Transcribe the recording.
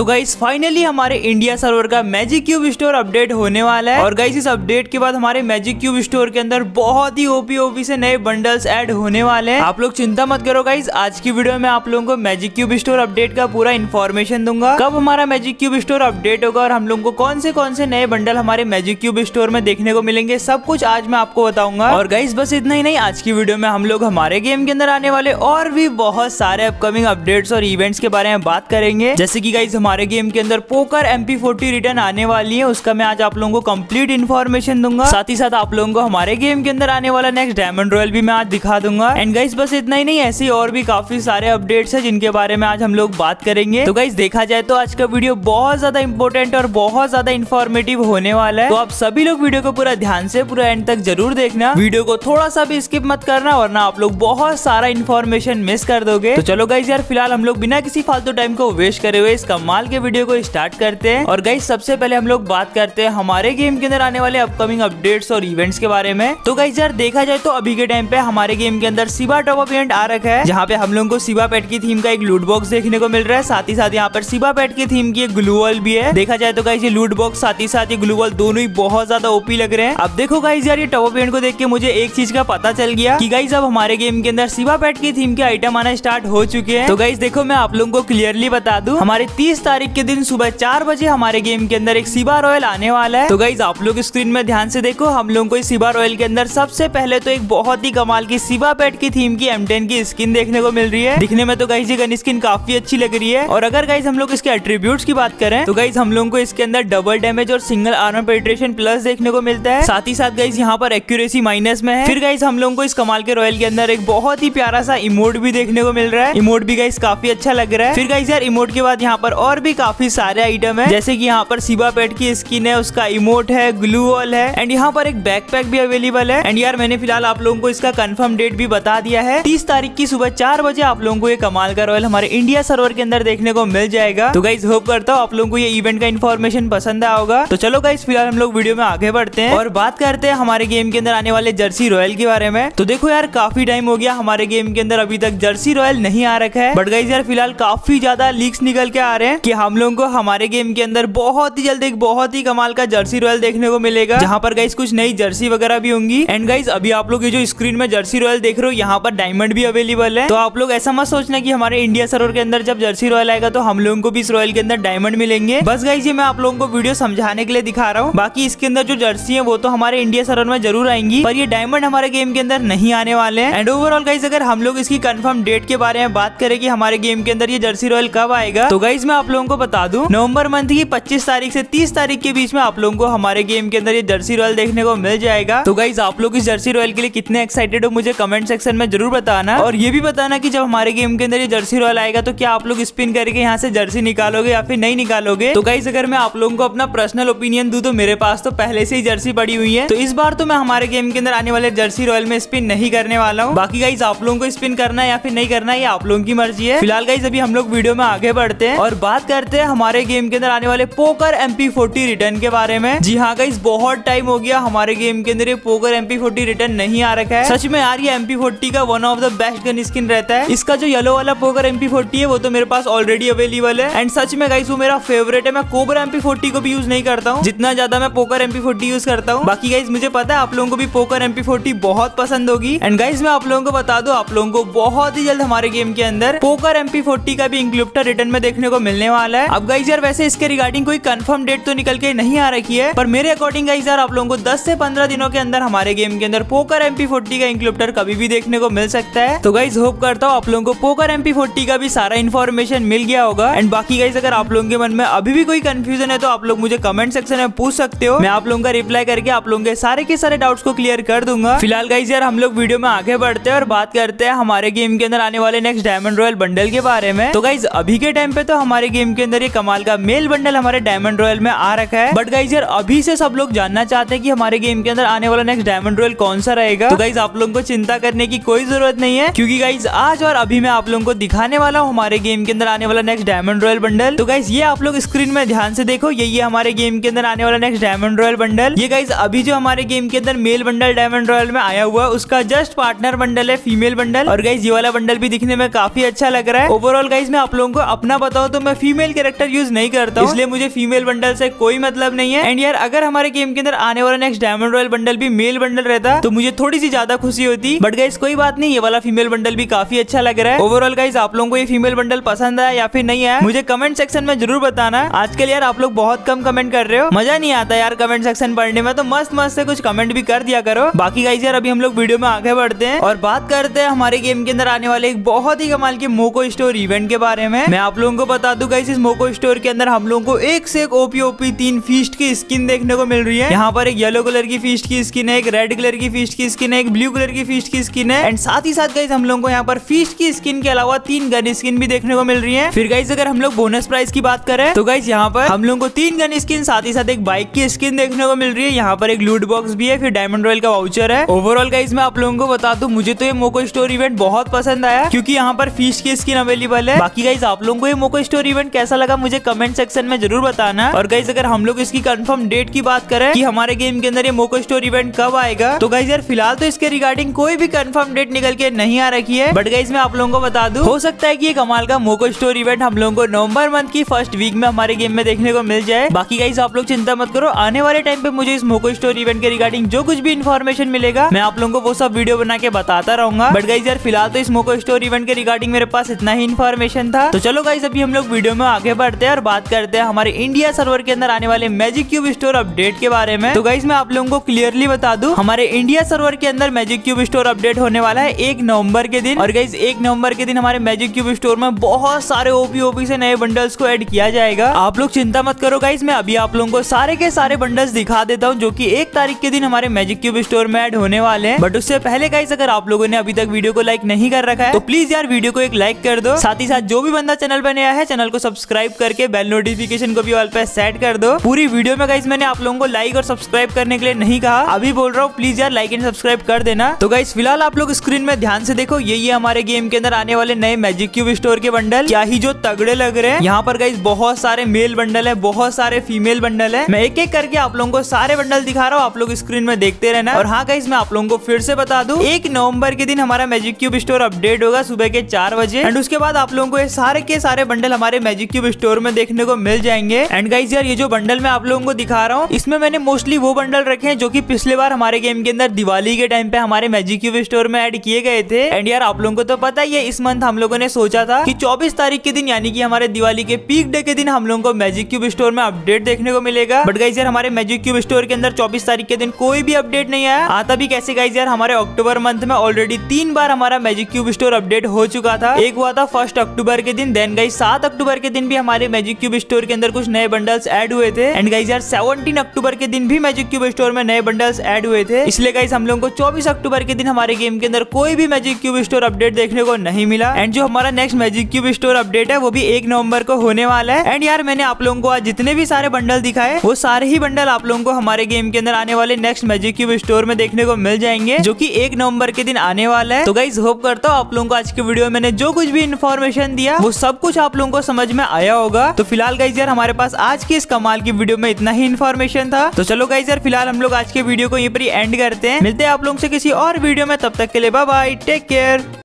तो guys finally हमारे India server का मैजिक क्यूब स्टोर अपडेट होने वाला है। और गाइस इस अपडेट के बाद हमारे मैजिक क्यूब स्टोर के अंदर बहुत ही ओपी ओपी से नए बंडल्स ऐड होने वाले हैं। आप लोग चिंता मत करो गाइस आज की वीडियो में आप लोगों को मैजिक क्यूब स्टोर अपडेट का पूरा इन्फॉर्मेशन दूँगा। कब हमारा मैजिक क्यूब स्टोर अपडेट होगा और हम लोग को कौन से कौन से नए बंडल हमारे मैजिक क्यूब स्टोर में देखने को मिलेंगे, सब कुछ आज मैं आपको बताऊँगा। और गाइस बस इतना ही नहीं, आज की वीडियो में हम लोग हमारे गेम के अंदर आने वाले और भी बहुत सारे अपकमिंग अपडेट्स और इवेंट्स के बारे में बात करेंगे। जैसे की गाइज़ हमारे गेम के अंदर पोकर एम पी रिटर्न आने वाली है। उसका मैं आज आप लोगों को कंप्लीट इन्फॉर्मेशन दूँगा। साथ ही साथ आप लोगों को हमारे गेम के अंदर आने वाला नेक्स्ट डायमंड रॉयल भी मैं आज दिखा दूँगा। एंड गाइज़ बस इतना ही नहीं, ऐसे और भी काफ़ी सारे अपडेट्स है जिनके बारे में आज हम लोग बात करेंगे। तो गाइस देखा जाए तो आज का वीडियो बहुत ज़्यादा इंपॉर्टेंट और बहुत ज़्यादा इन्फॉर्मेटिव होने वाला है। तो आप सभी लोग वीडियो को पूरा ध्यान से, पूरा एंड तक ज़रूर देखना। वीडियो को थोड़ा सा भी स्किप मत करना, वरना आप लोग बहुत सारा इन्फॉर्मेशन मिस कर दोगे। तो चलो गाइज़ यार, फ़िलहाल हम लोग बिना किसी फालतू टाइम को वेस्ट करे हुए इस कमाल के वीडियो को स्टार्ट करते हैं। और गई सबसे पहले हम लोग बात करते हैं हमारे गेम के अंदर आने वाले अपकमिंग अपडेट्स और इवेंट्स के बारे में। तो गई यार, देखा जाए तो अभी के टाइम पे हमारे गेम के अंदर सिवा टॉप अप इवेंट आ रखा है, जहाँ पे हम लोग को सिवा पेट की थीम का एक लूट बॉक्स देखने को मिल रहा है। साथ ही साथ यहाँ पर सिबा पेट की थीम की एक ग्लूवल भी है। देखा जाए तो गाइज़ लूट बॉक्स साथ ही साथ ये ग्लूवल दोनों ही बहुत ज़्यादा ओपी लग रहे हैं। अब देखो गाइज़ यार, ये टॉप अप इवेंट को देख के मुझे एक चीज़ का पता चल गया की गाइज़ अब हमारे गेम के अंदर सिवा पेट की थीम के आइटम आना स्टार्ट हो चुके हैं। तो गाइज़ देखो मैं आप लोगों को क्लियरली बता दू, हमारे 30 तारीख के दिन सुबह चार बजे हमारे गेम के अंदर एक सिबा रॉयल आने वाला है। तो गाइज़ आप लोग स्क्रीन में ध्यान से देखो, हम लोग को इस सिबा रॉयल के अंदर सबसे पहले तो एक बहुत ही कमाल की सिबा पेट की थीम की एम की स्किन देखने को मिल रही है। दिखने में तो गाइज़ ये गन स्किन काफ़ी अच्छी लग रही है। और अगर गाइज़ हम लोग इसके एट्रीब्यूट की बात करें तो गाइज़ हम लोग को इसके अंदर डबल डैमेज और सिंगल आर्मर पेट्रेशन प्लस देखने को मिलता है। साथ ही साथ गाइज़ यहाँ पर एक्यूरेसी माइनस में है। फिर गाइज़ हम लोग को इस कमाल के रॉयल के अंदर एक बहुत ही प्यारा सा इमोट भी देखने को मिल रहा है। इमोट भी गाइज़ काफ़ी अच्छा लग रहा है। फिर गाइज़ यार इमोट के बाद यहाँ पर और भी काफ़ी सारे आइटम है। जैसे की यहाँ पर सिबा पेट की स्किन है, उसका इमोट है ग्लू वॉल है एंड यहाँ पर एक बैकपैक भी अवेलेबल है। एंड यार, मैंने फ़िलहाल आप लोगों को इसका कंफर्म डेट भी बता दिया है। तीस तारीख की सुबह चार बजे आप लोगों को ये कमाल का रॉयल हमारे इंडिया सर्वर के अंदर देखने को मिल जाएगा। तो गाइज़ होप करता हूँ आप लोगों को ये इवेंट का इन्फॉर्मेशन पसंद आया होगा। तो चलो गाइज़ फ़िलहाल हम लोग वीडियो में आगे बढ़ते हैं। और बात करते हैं हमारे गेम के अंदर आने वाले जर्सी रॉयल के बारे में। तो देखो यार, काफ़ी टाइम हो गया हमारे गेम के अंदर, अभी तक जर्सी रॉयल नहीं आ रखा है। बट गाइज़ यार, फ़िलहाल काफ़ी ज़्यादा लीक्स निकल के आ रहे हैं। कि हम लोगों को हमारे गेम के अंदर बहुत ही जल्द एक बहुत ही कमाल का जर्सी रॉयल देखने को मिलेगा। जहाँ पर गाइज़ कुछ नई जर्सी वगैरह भी होंगी। एंड गाइज़ अभी आप लोग जो स्क्रीन में जर्सी रॉयल देख रहे हो, यहाँ पर डायमंड भी अवेलेबल है। तो आप लोग ऐसा मत सोचना की हमारे इंडिया सर्वर के अंदर जब जर्सी रॉयल आएगा तो हम लोगों को भी इस रॉयल के अंदर डायमंड मिलेंगे। बस गाइज़ ये मैं आप लोगों को वीडियो समझाने के लिए दिखा रहा हूँ। बाकी इसके अंदर जो जर्सी है, वो तो हमारे इंडिया सर्वर में ज़रूर आएँगी। पर ये डायमंड हमारे गेम के अंदर नहीं आने वाले हैं। एंड ओवरऑल गाइज़ अगर हम लोग इसकी कंफर्म डेट के बारे में बात करें कि हमारे गेम के अंदर ये जर्सी रॉयल कब आएगा तो गाइज़ मैं आप लोगों को बता दूँ, नवंबर मंथ की 25 तारीख से 30 तारीख के बीच में आप लोगों को हमारे गेम के अंदर ये जर्सी रॉयल देखने को मिल जाएगा। तो गाइज़ आप लोग इस जर्सी रॉयल के लिए कितने एक्साइटेड हो मुझे कमेंट सेक्शन में ज़रूर बताना। और ये भी बताना की जब हमारे गेम के अंदर ये जर्सी रॉयल आएगा तो क्या आप लोग स्पिन करके यहाँ से जर्सी निकालोगे या फिर नहीं निकालोगे? तो गाइज़ अगर मैं आप लोगों को अपना पर्सनल ओपिनियन दू तो मेरे पास तो पहले से ही जर्सी पड़ी हुई है। तो इस बार तो मैं हमारे गेम के अंदर आने वाले जर्सी रॉयल में स्पिन नहीं करने वाला हूँ। बाकी गाइज़ आप लोगों को स्पिन करना है या फिर नहीं करना है ये आप लोगों की मर्ज़ी है। फ़िलहाल गाइज़ अभी हम लोग वीडियो में आगे बढ़ते हैं। और बात करते हैं हमारे गेम के अंदर आने वाले पोकर एम पी रिटर्न के बारे में। जी हाँ गाइज़ बहुत टाइम हो गया हमारे गेम के अंदर ये पोकर एम पी रिटर्न नहीं आ रखा है। सच में यार, ये एम पी का one of the best gun skin रहता है। इसका जो येलो वाला पोकर एम पी है, वो तो मेरे पास ऑलरेडी अवेलेबल है। एंड सच में गाइस वो मेरा फेवरेट है। मैं कोबर एम पी को भी यूज़ नहीं करता हूँ। जितना ज़्यादा मैं पोकर एम पी यूज़ करता हूँ। बाकी गाइज़ मुझे पता है आप लोगों को भी पोकर एम पी बहुत पसंद होगी। एंड गाइज़ मैं आप लोगों को बता दू, आप लोगों को बहुत ही जल्द हमारे गेम के अंदर पोकर एम पी का भी इंक्लूप्टर रिटर्न में देखने को मिलने वाला है। अब गाइज़ यार, वैसे इसके रिगार्डिंग कोई कंफर्म डेट तो निकल के नहीं आ रखी है, पर मेरे अकॉर्डिंग गाइज़ यार, आप लोगों को 10 से 15 दिनों के अंदर हमारे गेम के अंदर पोकर एम का इंक्लूप्टर कभी भी देखने को मिल सकता है। तो गाइज़ होप करता हूँ आप लोगों को पोकर एम का भी सारा इन्फॉर्मेशन मिल गया होगा। एंड बाकी गाइज़ अगर आप लोगों के मन में अभी भी कोई कंफ्यूजन है तो आप लोग मुझे कमेंट सेक्शन में पूछ सकते हो। मैं आप लोगों का रिप्लाई करके आप लोगों के सारे के सारे डाउट्स को क्लियर कर दूँगा। फ़िलहाल गाइज़ यार, हम लोग वीडियो में आगे बढ़ते हैं और बात करते हैं हमारे गेम के अंदर आने वाले नेक्स्ट डायमंड रॉयल बंडल के बारे में। तो गाइज़ अभी के टाइम पे तो हमारे गेम के अंदर ये कमाल का मेल बंडल हमारे डायमंड रॉयल में आ रखा है। बट गाइज़ यार, अभी से सब लोग जानना चाहते हैं कि हमारे गेम के अंदर आने वाला नेक्स्ट डायमंड रॉयल कौन सा रहेगा। तो गाइज़ आप लोगों को चिंता करने की कोई ज़रूरत नहीं है, क्योंकि गाइज़ आज और अभी मैं आप लोगों को दिखाने वाला हूँ हमारे गेम के अंदर आने वाला नेक्स्ट डायमंड रॉयल बंडल। तो गाइज़ ये आप लोग स्क्रीन में ध्यान से देखो यही है हमारे गेम के अंदर आने वाला नेक्स्ट डायमंड रॉयल बंडल। ये गाइज़ अभी जो हमारे गेम के अंदर मेल बंडल डायमंड रॉयल में आया हुआ है, उसका जस्ट पार्टनर बंडल है फीमेल बंडल। और गाइज़ ये वाला बंडल भी दिखने में काफ़ी अच्छा लग रहा है। ओवरऑल गाइज़ मैं आप लोगों को अपना बताऊँ तो मैं फीमेल कैरेक्टर यूज़ नहीं करता इसलिए मुझे फीमेल बंडल से कोई मतलब नहीं है। एंड यार, अगर हमारे गेम के अंदर आने वाला नेक्स्ट डायमंड रॉयल बंडल भी मेल बंडल रहता तो मुझे थोड़ी सी ज़्यादा खुशी होती। बट गाइस कोई बात नहीं, ये वाला फीमेल बंडल भी काफ़ी अच्छा लग रहा है। ओवरऑल गाइस आप लोगों को ये फीमेल बंडल पसंद आया या फिर नहीं आया, मुझे कमेंट सेक्शन में ज़रूर बताना। आजकल यार, आप लोग बहुत कम कमेंट कर रहे हो। मज़ा नहीं आता यार कमेंट सेक्शन पढ़ने में तो मस्त मस्त से कुछ कमेंट भी कर दिया करो। बाकी गाइस यार, अभी हम लोग वीडियो में आगे बढ़ते हैं और बात करते हैं हमारे गेम के अंदर आने वाले एक बहुत ही कमाल के मोको स्टोर इवेंट के बारे में। मैं आप लोगों को बता दूँ गाइस इस मोको स्टोर के अंदर हम लोगों को एक से एक ओपी ओपी तीन फीस्ट की स्किन देखने को मिल रही है। यहाँ पर एक येलो कलर की फीस्ट की स्किन है, एक रेड कलर की फीस्ट की स्किन है, एक ब्लू कलर की फीस्ट की स्किन है। एंड साथ ही साथ गाइस हम लोगों को यहाँ पर फीस्ट की स्किन के अलावा तीन गन स्किन भी देखने को मिल रही है। फिर गाइस अगर हम लोग बोनस प्राइस की बात करें तो गाइस यहाँ पर हम लोग को तीन गन स्किन साथ ही साथ एक बाइक की स्किन देखने को मिल रही है। यहाँ पर एक लूट बॉक्स भी है, फिर डायमंड रॉयल का वाउचर है। ओवरऑल गाइस मैं आप लोगों को बता दू, मुझे तो ये मोको स्टोर इवेंट बहुत पसंद आया, क्योंकि यहाँ पर फ़ीस की स्किन अवेलेबल है। बाकी गाइज़ आप लोगों को ये मोको स्टोर इवेंट कैसा लगा मुझे कमेंट सेक्शन में ज़रूर बताना। और गाइज़ अगर हम लोग इसकी कंफर्म डेट की बात करें कि हमारे गेम के अंदर ये मोको स्टोर इवेंट कब आएगा तो गाइज़ यार, फ़िलहाल तो इसके रिगार्डिंग कोई भी कंफर्म डेट निकल के नहीं आ रखी है। बट गाइज़ मैं आप लोगों को बता दू, हो सकता है की कमाल का मोको स्टोर इवेंट हम लोगों को नवंबर मंथ की फ़र्स्ट वीक में हमारे गेम में देखने को मिल जाए। बाकी गाइज़ आप लोग चिंता मत करो, आने वाले टाइम पे मुझे इस मोको स्टोर इवेंट के रिगार्डिंग जो कुछ भी इन्फॉर्मेशन मिलेगा, मैं आप लोगों को वो सब वीडियो बना के बताता रहूँगा। बट गाइज़ यार, फ़िलहाल तो इस मोको स्टोर इवेंट के रिगार्डिंग मेरे पास इतना ही इन्फॉर्मेशन था। तो चलो गाइज़ अभी हम लोग वीडियो में आगे बढ़ते हैं और बात करते हैं हमारे इंडिया सर्वर के अंदर आने वाले मैजिक क्यूब स्टोर अपडेट के बारे में। तो गाइज़ मैं आप लोगों को क्लियरली बता दूँ, हमारे इंडिया सर्वर के अंदर मैजिक क्यूब स्टोर अपडेट होने वाला है एक नवंबर के दिन। और गाइज़ एक नवंबर के दिन हमारे मैजिक क्यूब स्टोर में बहुत सारे ओपी ओपी से नए बंडल्स को एड किया जाएगा। आप लोग चिंता मत करो गाइज़ मैं अभी आप लोगों को सारे के सारे बंडल्स दिखा देता हूँ, जो की एक तारीख के दिन हमारे मैजिक क्यूब स्टोर में एड होने वाले हैं। बट उससे पहले गाइज़ अगर आप लोगों ने अभी तक वीडियो को लाइक नहीं कर रखा है तो प्लीज़ यार वीडियो को एक लाइक कर दो। साथ ही साथ, जो भी बंदा चैनल पर नया है चैनल को सब्सक्राइब करके बेल नोटिफिकेशन को भी ऑल पे सेट कर दो। पूरी वीडियो में गाइज़ मैंने आप लोगों को लाइक और सब्सक्राइब करने के लिए नहीं कहा। अभी बोल रहा हूँ प्लीज़ यार लाइक एंड सब्सक्राइब कर देना। तो गाइज़ फ़िलहाल आप लोग स्क्रीन में ध्यान से देखो, ये ये हमारे गेम के अंदर आने वाले नए मैजिक क्यूब स्टोर के बंडल क्या ही जो तगड़े लग रहे हैं। यहाँ पर गाइज़ बहुत सारे मेल बंडल है, बहुत सारे फीमेल बंडल है। मैं एक एक करके आप लोगों को सारे बंडल दिखा रहा हूँ, आप लोग स्क्रीन में देखते रहना। और हाँ गाइज़ मैं आप लोगों को फिर से बता दू, एक नवंबर के दिन हमारा मैजिक क्यूब स्टोर अपडेट होगा सुबह के चार बजे। एंड उसके बाद आप लोगों को ये सारे के सारे बंडल हमारे मैजिक क्यूब स्टोर में देखने को मिल जाएँगे। एंड गाइज़ यार, ये जो बंडल मैं आप लोगों को दिखा रहा हूँ, इसमें मैंने मोस्टली वो बंडल रखे हैं जो की पिछले बार हमारे गेम के अंदर दिवाली के टाइम पे हमारे मैजिक क्यूब स्टोर में एड किए गए थे। एंड यार, आप लोगों को तो पता ही है, इस मंथ हम लोगों ने सोचा था कि 24 तारीख के दिन, यानी कि हमारे दिवाली के पीक डे के दिन हम लोगों को मैजिक क्यूब स्टोर में अपडेट देखने को मिलेगा। बट गाइज़ यार, हमारे मैजिक क्यूब स्टोर के अंदर 24 तारीख के दिन कोई भी अपडेट नहीं आया। आता भी कैसे गाइज़ यार, हमारे अक्टूबर मंथ में ऑलरेडी तीन बार हमारा मैजिक क्यूब स्टोर अपडेट हो चुका था। एक हुआ था फ़र्स्ट अक्टूबर के दिन देन गाइज़ सात अक्टूबर के दिन भी हमारे मैजिक क्यूब स्टोर के अंदर कुछ नए बंडल्स एड हुए थे। एंड गाइज़ यार सेवनटीन अक्टूबर के दिन भी मैजिक क्यूब स्टोर में नए बंडल्स एड हुए थे। इसलिए गाइज़ हम लोगों को चौबीस अक्टूबर के दिन हमारे गेम के अंदर कोई भी मैजिक क्यूब स्टोर अपडेट देखने को नहीं मिला। एंड जो हमारा next magic cube store update है, वो भी एक नवंबर को होने वाला है। एंड यार, मैंने आप लोगों को आज जितने भी सारे बंडल दिखाए, वो सारे ही बंडल आप लोगों को हमारे गेम के अंदर आने वाले नेक्स्ट मैजिक क्यूब स्टोर में देखने को मिल जाएँगे, जो की एक नवंबर के दिन आने वाला है। तो गाइज़ होप करता हूँ आप लोगों को आज के वीडियो में मैंने जो कुछ भी इन्फॉर्मेशन दिया, वो सब कुछ आप लोगों को समझ में आया होगा। तो फ़िलहाल गाइज़ यार, हमारे पास आज की इस कमाल की वीडियो में इतना ही इन्फॉर्मेशन था। तो चलो गाइज़ यार, फ़िलहाल हम लोग आज के वीडियो को यहीं पर एंड करते हैं। मिलते हैं आप लोगों से किसी और वीडियो में। तब तक के लिए बाय टेक केयर